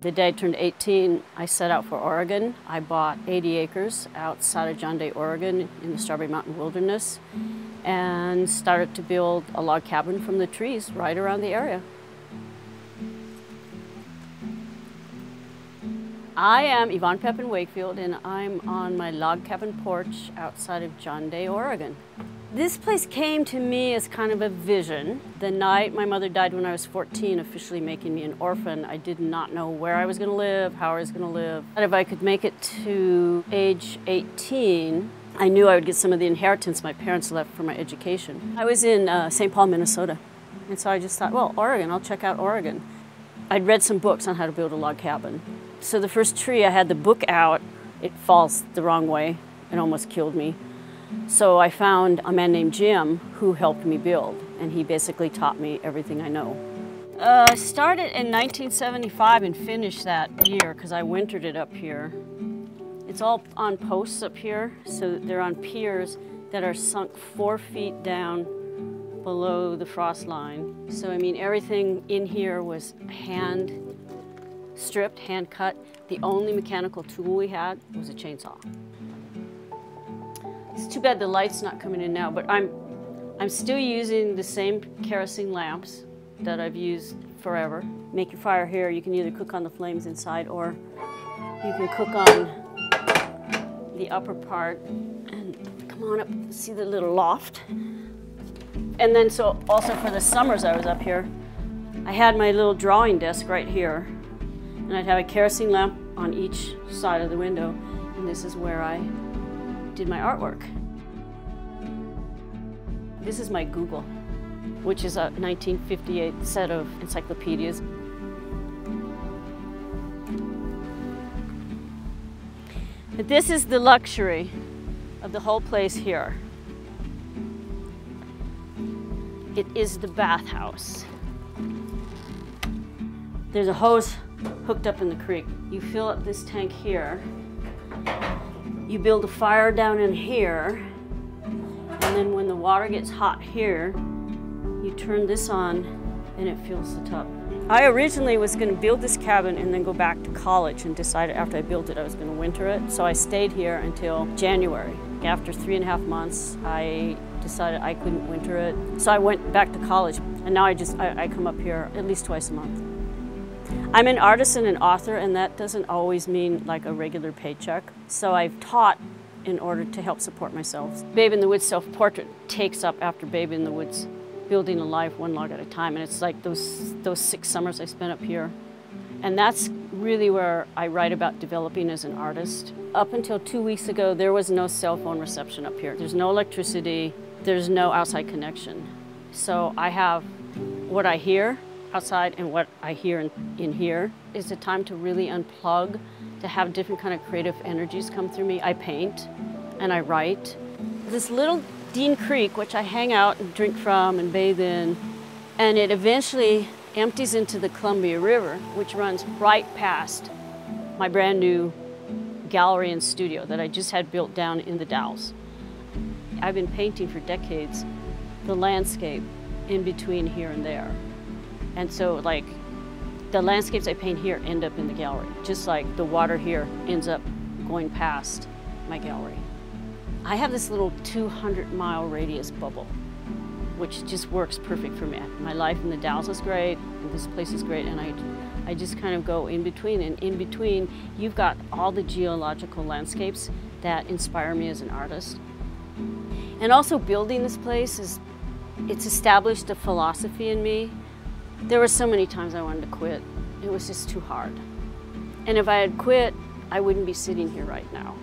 The day I turned 18, I set out for Oregon. I bought 80 acres outside of John Day, Oregon in the Strawberry Mountain Wilderness and started to build a log cabin from the trees right around the area. I am Yvonne Pepin Wakefield and I'm on my log cabin porch outside of John Day, Oregon. This place came to me as kind of a vision. The night my mother died when I was 14, officially making me an orphan, I did not know where I was going to live, how I was going to live. And if I could make it to age 18, I knew I would get some of the inheritance my parents left for my education. I was in uh, St. Paul, Minnesota. And so I just thought, well, Oregon, I'll check out Oregon. I'd read some books on how to build a log cabin. So the first tree, I had the book out. It falls the wrong way. It almost killed me. So I found a man named Jim who helped me build, and he basically taught me everything I know. Uh, I started in 1975 and finished that year because I wintered it up here. It's all on posts up here, so they're on piers that are sunk four feet down below the frost line. So I mean, everything in here was hand stripped, hand cut. The only mechanical tool we had was a chainsaw. It's too bad the light's not coming in now, but I'm, I'm still using the same kerosene lamps that I've used forever. Make your fire here. You can either cook on the flames inside or you can cook on the upper part. And come on up, see the little loft. And then so also for the summers I was up here, I had my little drawing desk right here. And I'd have a kerosene lamp on each side of the window. And this is where I did my artwork. This is my Google, which is a 1958 set of encyclopedias. But this is the luxury of the whole place here. It is the bathhouse. There's a hose hooked up in the creek. You fill up this tank here you build a fire down in here, and then when the water gets hot here, you turn this on and it fills the tub. I originally was going to build this cabin and then go back to college and decided after I built it I was going to winter it. So I stayed here until January. After three and a half months, I decided I couldn't winter it. So I went back to college and now I just, I, I come up here at least twice a month. I'm an artist and an author, and that doesn't always mean like a regular paycheck. So I've taught in order to help support myself. Babe in the Woods self-portrait takes up after Babe in the Woods, building a life one log at a time. And it's like those, those six summers I spent up here. And that's really where I write about developing as an artist. Up until two weeks ago, there was no cell phone reception up here. There's no electricity, there's no outside connection. So I have what I hear outside and what I hear in, in here is a time to really unplug, to have different kind of creative energies come through me. I paint and I write. This little Dean Creek, which I hang out and drink from and bathe in, and it eventually empties into the Columbia River, which runs right past my brand new gallery and studio that I just had built down in the Dalles. I've been painting for decades the landscape in between here and there. And so like the landscapes I paint here end up in the gallery, just like the water here ends up going past my gallery. I have this little 200 mile radius bubble, which just works perfect for me. My life in the Dalles is great, this place is great, and I, I just kind of go in between. And in between, you've got all the geological landscapes that inspire me as an artist. And also building this place is, it's established a philosophy in me there were so many times I wanted to quit. It was just too hard. And if I had quit, I wouldn't be sitting here right now.